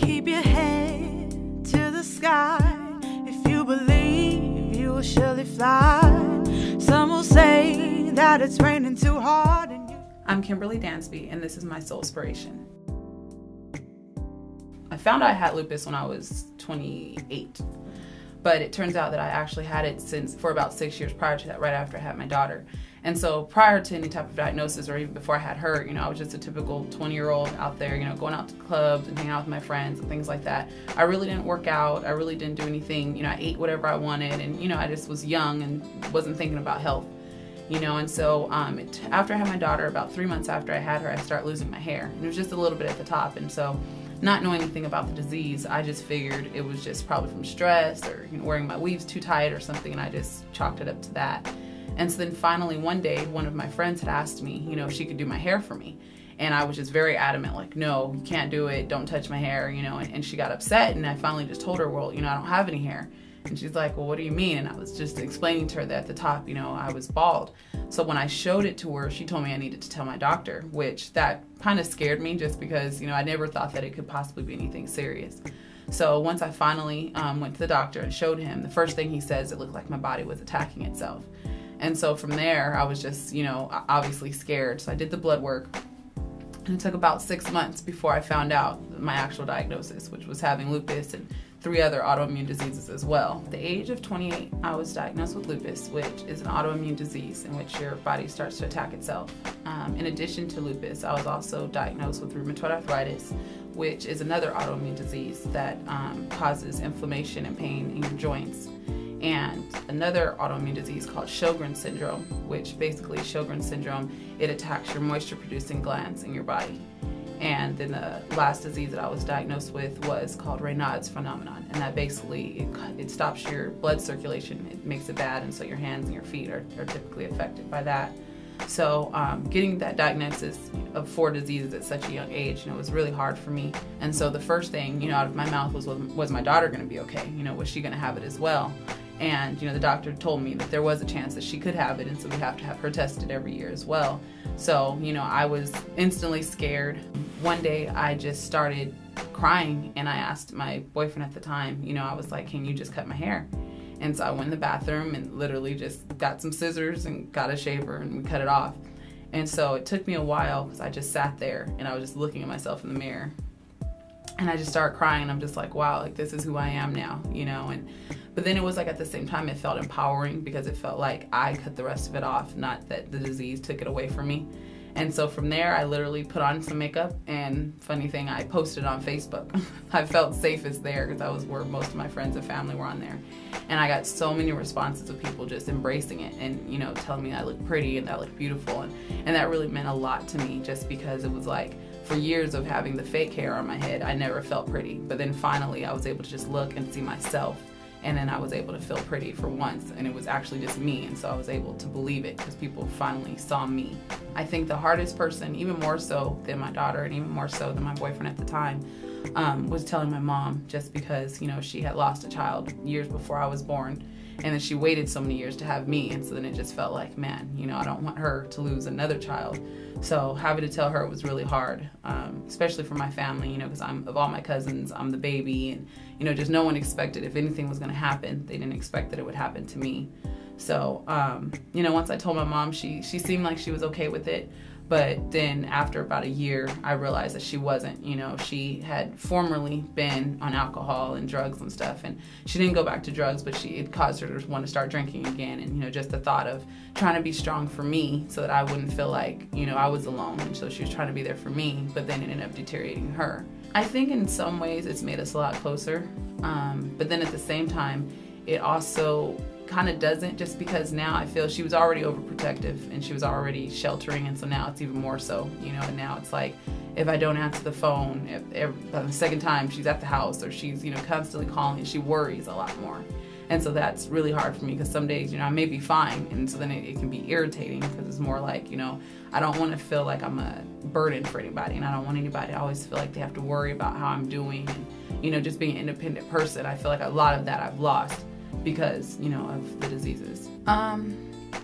Keep your head to the sky. If you believe, you will surely fly. Some will say that it's raining too hard. I'm Kimberly Dansby, and this is my soul inspiration. I found out I had lupus when I was 28, but it turns out that I actually had it since for about six years prior to that, right after I had my daughter. And so prior to any type of diagnosis or even before I had her, you know, I was just a typical 20 year old out there, you know, going out to clubs and hanging out with my friends and things like that. I really didn't work out. I really didn't do anything. You know, I ate whatever I wanted and, you know, I just was young and wasn't thinking about health. You know, and so um, it, after I had my daughter, about three months after I had her, I started losing my hair. And it was just a little bit at the top. And so not knowing anything about the disease, I just figured it was just probably from stress or you know, wearing my weaves too tight or something, and I just chalked it up to that. And so then finally one day, one of my friends had asked me, you know, if she could do my hair for me. And I was just very adamant, like, no, you can't do it. Don't touch my hair, you know. And, and she got upset. And I finally just told her, well, you know, I don't have any hair. And she's like, well, what do you mean? And I was just explaining to her that at the top, you know, I was bald. So when I showed it to her, she told me I needed to tell my doctor, which that kind of scared me just because, you know, I never thought that it could possibly be anything serious. So once I finally um, went to the doctor and showed him, the first thing he says, it looked like my body was attacking itself. And so from there, I was just, you know, obviously scared. So I did the blood work. And it took about six months before I found out my actual diagnosis, which was having lupus and three other autoimmune diseases as well. At the age of 28, I was diagnosed with lupus, which is an autoimmune disease in which your body starts to attack itself. Um, in addition to lupus, I was also diagnosed with rheumatoid arthritis, which is another autoimmune disease that um, causes inflammation and pain in your joints and another autoimmune disease called Sjogren's syndrome, which basically Sjogren's syndrome, it attacks your moisture producing glands in your body. And then the last disease that I was diagnosed with was called Raynaud's phenomenon, and that basically it, it stops your blood circulation, it makes it bad, and so your hands and your feet are, are typically affected by that. So um, getting that diagnosis of four diseases at such a young age, you know, was really hard for me. And so the first thing, you know, out of my mouth was, was my daughter going to be okay? You know, was she going to have it as well? And, you know, the doctor told me that there was a chance that she could have it, and so we have to have her tested every year as well. So, you know, I was instantly scared. One day I just started crying, and I asked my boyfriend at the time, you know, I was like, can you just cut my hair? And so I went in the bathroom and literally just got some scissors and got a shaver and we cut it off. And so it took me a while because I just sat there and I was just looking at myself in the mirror. And I just started crying and I'm just like, wow, like this is who I am now, you know? And but then it was like at the same time it felt empowering because it felt like I cut the rest of it off, not that the disease took it away from me. And so from there, I literally put on some makeup, and funny thing, I posted on Facebook. I felt safest there because that was where most of my friends and family were on there. And I got so many responses of people just embracing it and, you know, telling me I look pretty and I look beautiful. And, and that really meant a lot to me just because it was like, for years of having the fake hair on my head, I never felt pretty. But then finally, I was able to just look and see myself and then I was able to feel pretty for once and it was actually just me and so I was able to believe it because people finally saw me. I think the hardest person, even more so than my daughter and even more so than my boyfriend at the time, um, was telling my mom just because, you know, she had lost a child years before I was born and then she waited so many years to have me and so then it just felt like, man, you know, I don't want her to lose another child. So having to tell her it was really hard, um, especially for my family, you know, because I'm of all my cousins, I'm the baby, and you know, just no one expected if anything was going to happen, they didn't expect that it would happen to me. So, um, you know, once I told my mom, she she seemed like she was okay with it. But then after about a year, I realized that she wasn't. You know, she had formerly been on alcohol and drugs and stuff, and she didn't go back to drugs, but she it caused her to want to start drinking again. And you know, just the thought of trying to be strong for me so that I wouldn't feel like you know I was alone, and so she was trying to be there for me, but then it ended up deteriorating her. I think in some ways it's made us a lot closer, um, but then at the same time, it also kind of doesn't just because now I feel she was already overprotective and she was already sheltering and so now it's even more so you know and now it's like if I don't answer the phone if, if the second time she's at the house or she's you know constantly calling she worries a lot more. And so that's really hard for me because some days you know I may be fine and so then it, it can be irritating because it's more like you know I don't want to feel like I'm a burden for anybody and I don't want anybody to always feel like they have to worry about how I'm doing and you know just being an independent person I feel like a lot of that I've lost because you know of the diseases. Um,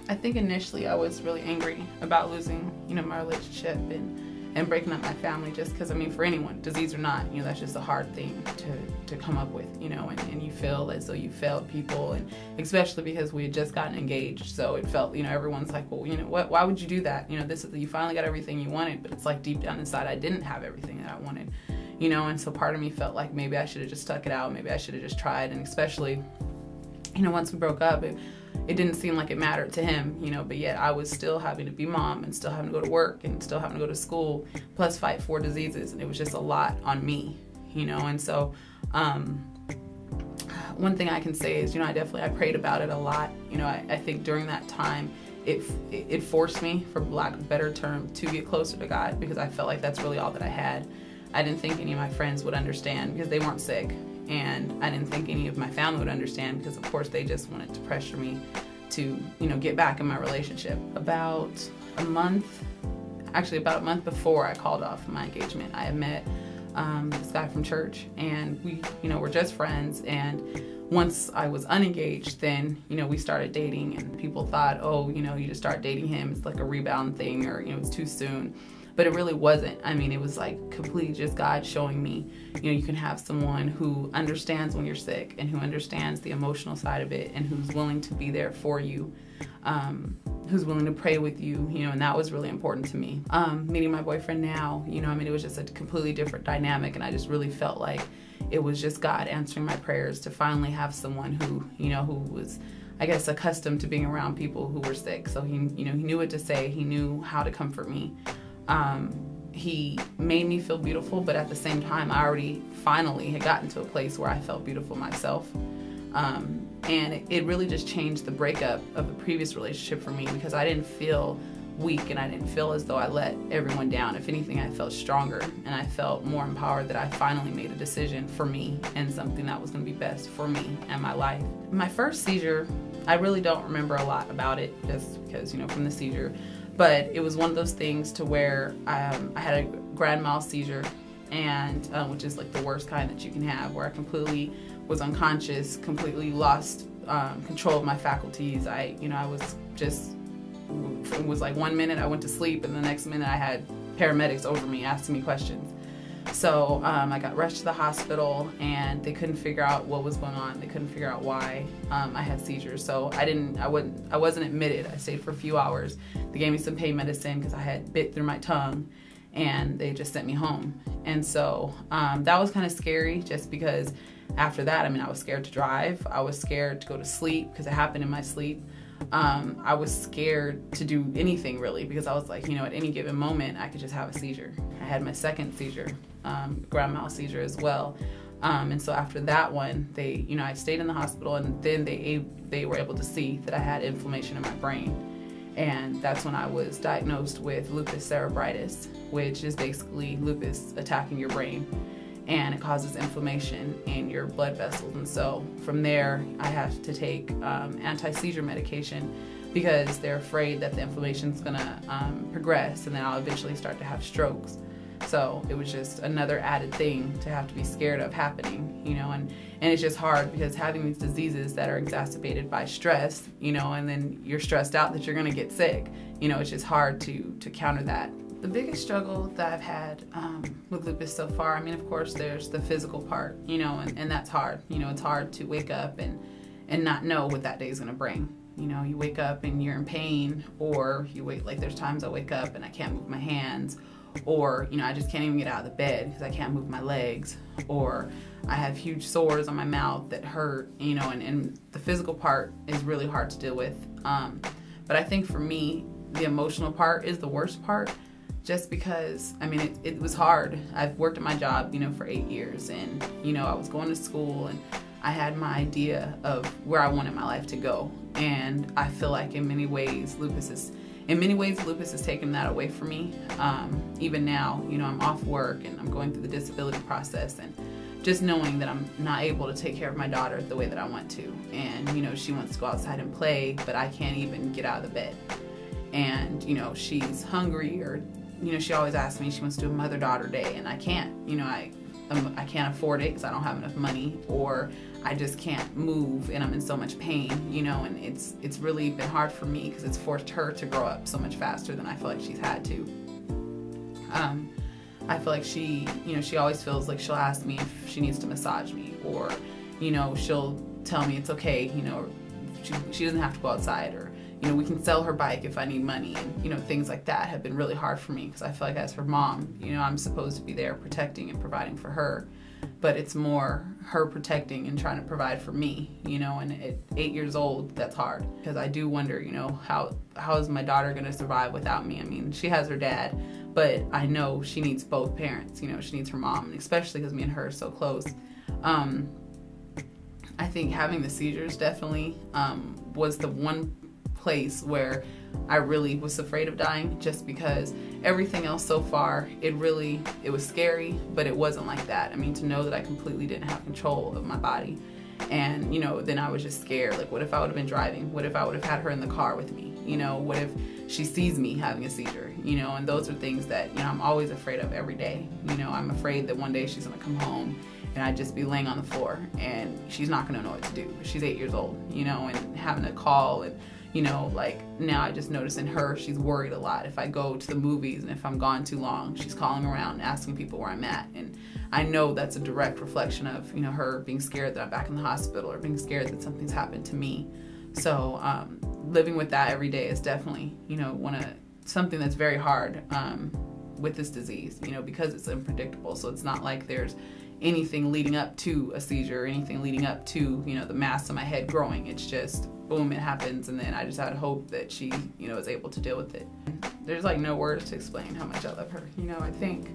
I think initially I was really angry about losing you know my relationship and and breaking up my family just because I mean for anyone disease or not you know that's just a hard thing to to come up with you know and, and you feel as though you failed people and especially because we had just gotten engaged so it felt you know everyone's like well you know what why would you do that you know this is you finally got everything you wanted but it's like deep down inside I didn't have everything that I wanted you know and so part of me felt like maybe I should have just stuck it out maybe I should have just tried and especially you know once we broke up it it didn't seem like it mattered to him, you know, but yet I was still having to be mom and still having to go to work and still having to go to school, plus fight four diseases. And it was just a lot on me, you know, and so um, one thing I can say is, you know, I definitely, I prayed about it a lot. You know, I, I think during that time, it, it forced me, for lack of a better term, to get closer to God because I felt like that's really all that I had. I didn't think any of my friends would understand because they weren't sick and I didn't think any of my family would understand because of course they just wanted to pressure me to you know get back in my relationship. About a month actually about a month before I called off my engagement I had met um, this guy from church and we you know were just friends and once I was unengaged then you know we started dating and people thought oh you know you just start dating him it's like a rebound thing or you know it's too soon but it really wasn't. I mean, it was like completely just God showing me, you know, you can have someone who understands when you're sick and who understands the emotional side of it and who's willing to be there for you, um, who's willing to pray with you, you know, and that was really important to me. Um, meeting my boyfriend now, you know, I mean, it was just a completely different dynamic, and I just really felt like it was just God answering my prayers to finally have someone who, you know, who was. I guess accustomed to being around people who were sick. So he, you know, he knew what to say. He knew how to comfort me. Um, he made me feel beautiful, but at the same time, I already finally had gotten to a place where I felt beautiful myself. Um, and it, it, really just changed the breakup of the previous relationship for me because I didn't feel weak and I didn't feel as though I let everyone down. If anything, I felt stronger and I felt more empowered that I finally made a decision for me and something that was going to be best for me and my life. My first seizure, I really don't remember a lot about it just because, you know, from the seizure but it was one of those things to where um, I had a grand mal seizure, and um, which is like the worst kind that you can have, where I completely was unconscious, completely lost um, control of my faculties. I, you know, I was just it was like one minute I went to sleep, and the next minute I had paramedics over me asking me questions. So um, I got rushed to the hospital, and they couldn't figure out what was going on. They couldn't figure out why um, I had seizures. So I didn't, I wouldn't, I wasn't admitted. I stayed for a few hours. They gave me some pain medicine because I had bit through my tongue, and they just sent me home. And so um, that was kind of scary, just because after that, I mean, I was scared to drive. I was scared to go to sleep because it happened in my sleep. Um, I was scared to do anything really because I was like, you know, at any given moment, I could just have a seizure. I had my second seizure um, grand mal seizure as well. Um, and so after that one, they, you know, I stayed in the hospital, and then they they were able to see that I had inflammation in my brain, and that's when I was diagnosed with lupus cerebritis, which is basically lupus attacking your brain, and it causes inflammation in your blood vessels. And so from there, I have to take um, anti seizure medication because they're afraid that the inflammation is going to um, progress, and then I'll eventually start to have strokes. So it was just another added thing to have to be scared of happening, you know, and, and it's just hard because having these diseases that are exacerbated by stress, you know, and then you're stressed out that you're going to get sick, you know, it's just hard to, to counter that. The biggest struggle that I've had um, with lupus so far, I mean, of course, there's the physical part, you know, and, and that's hard. You know, it's hard to wake up and, and not know what that day is going to bring. You know, you wake up and you're in pain, or you wait, like, there's times I wake up and I can't move my hands, or you know i just can't even get out of the bed because i can't move my legs or i have huge sores on my mouth that hurt you know and, and the physical part is really hard to deal with um, but i think for me the emotional part is the worst part just because i mean it, it was hard i've worked at my job you know for eight years and you know i was going to school and i had my idea of where i wanted my life to go and i feel like in many ways lupus is in many ways, lupus has taken that away from me. Um, even now, you know, I'm off work and I'm going through the disability process and just knowing that I'm not able to take care of my daughter the way that I want to. And, you know, she wants to go outside and play, but I can't even get out of the bed. And, you know, she's hungry or, you know, she always asks me, she wants to do a mother daughter day, and I can't. You know, I, I'm, I can not afford it because I don't have enough money, or I just can't move and I'm in so much pain, you know, and it's it's really been hard for me because it's forced her to grow up so much faster than I feel like she's had to. Um, I feel like she, you know, she always feels like she'll ask me if she needs to massage me or, you know, she'll tell me it's okay, you know, she, she doesn't have to go outside or, you know, we can sell her bike if I need money and, you know, things like that have been really hard for me because I feel like as her mom, you know, I'm supposed to be there protecting and providing for her, but it's more her protecting and trying to provide for me, you know, and at eight years old, that's hard because I do wonder, you know, how, how is my daughter going to survive without me? I mean, she has her dad, but I know she needs both parents. You know, she needs her mom, especially because me and her are so close. Um, I think having the seizures definitely um, was the one place where I really was afraid of dying just because everything else so far, it really, it was scary, but it wasn't like that. I mean, to know that I completely didn't have control of my body. And, you know, then I was just scared. Like, what if I would have been driving? What if I would have had her in the car with me? You know, what if she sees me having a seizure? You know, and those are things that, you know, I'm always afraid of every day. You know, I'm afraid that one day she's gonna come home and I'd just be laying on the floor and she's not gonna know what to do. She's eight years old, you know, and having to call and you know, like now I just notice in her, she's worried a lot. If I go to the movies and if I'm gone too long, she's calling around asking people where I'm at. And I know that's a direct reflection of, you know, her being scared that I'm back in the hospital or being scared that something's happened to me. So um, living with that every day is definitely, you know, one of something that's very hard um, with this disease, you know, because it's unpredictable. So it's not like there's anything leading up to a seizure or anything leading up to, you know, the mass of my head growing. It's just boom, it happens, and then I just had hope that she, you know, was able to deal with it. There's like no words to explain how much I love her. You know, I think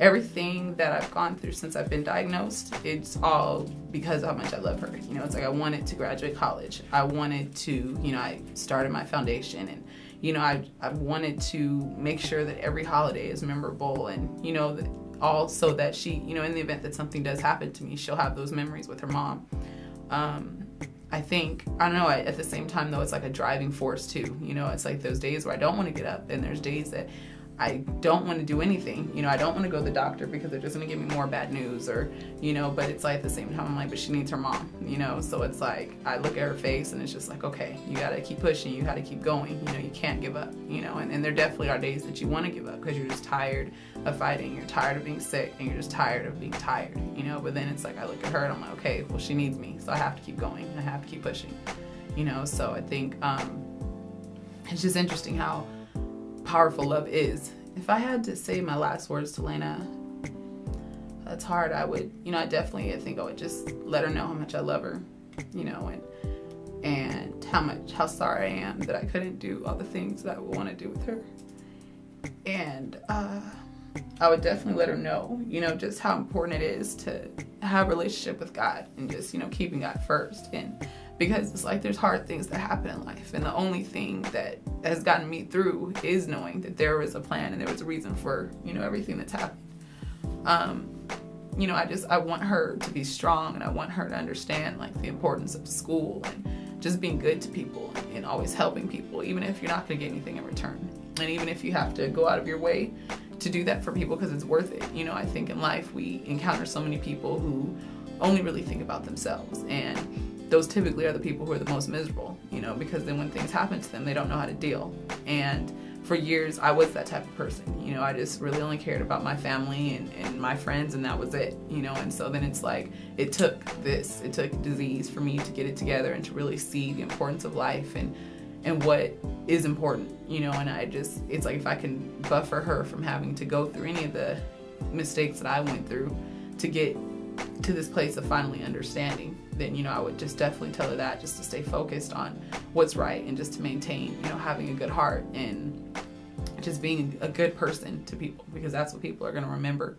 everything that I've gone through since I've been diagnosed, it's all because of how much I love her. You know, it's like I wanted to graduate college. I wanted to, you know, I started my foundation and you know, I I wanted to make sure that every holiday is memorable and, you know, that all so that she, you know, in the event that something does happen to me, she'll have those memories with her mom. Um, I think I don't know. At the same time, though, it's like a driving force too. You know, it's like those days where I don't want to get up, and there's days that I don't want to do anything. You know, I don't want to go to the doctor because they're just going to give me more bad news or, you know, but it's like at the same time, I'm like, but she needs her mom, you know? So it's like, I look at her face and it's just like, okay, you got to keep pushing. You got to keep going. You know, you can't give up, you know? And, and there definitely are days that you want to give up because you're just tired of fighting. You're tired of being sick and you're just tired of being tired, you know? But then it's like, I look at her and I'm like, okay, well, she needs me. So I have to keep going. I have to keep pushing, you know? So I think um, it's just interesting how powerful love is if I had to say my last words to Lena, that's hard. I would, you know, I definitely, I think I would just let her know how much I love her, you know, and and how much, how sorry I am that I couldn't do all the things that I would want to do with her. And uh, I would definitely let her know, you know, just how important it is to have a relationship with God and just, you know, keeping God first. And because it's like there's hard things that happen in life. And the only thing that has gotten me through is knowing that there was a plan and there was a reason for you know everything that's happened. Um, you know i just i want her to be strong and i want her to understand like the importance of school and just being good to people and always helping people even if you're not going to get anything in return. And even if you have to go out of your way to do that for people because it's worth it you know i think in life we encounter so many people who only really think about themselves and those typically are the people who are the most miserable, you know, because then when things happen to them, they don't know how to deal. And for years, I was that type of person, you know, I just really only cared about my family and, and my friends, and that was it, you know. And so then it's like, it took this, it took disease for me to get it together and to really see the importance of life and and what is important, you know. And I just, it's like if I can buffer her from having to go through any of the mistakes that I went through to get to this place of finally understanding, then you know I would just definitely tell her that just to stay focused on what's right and just to maintain you know having a good heart and just being a good person to people because that's what people are going to remember.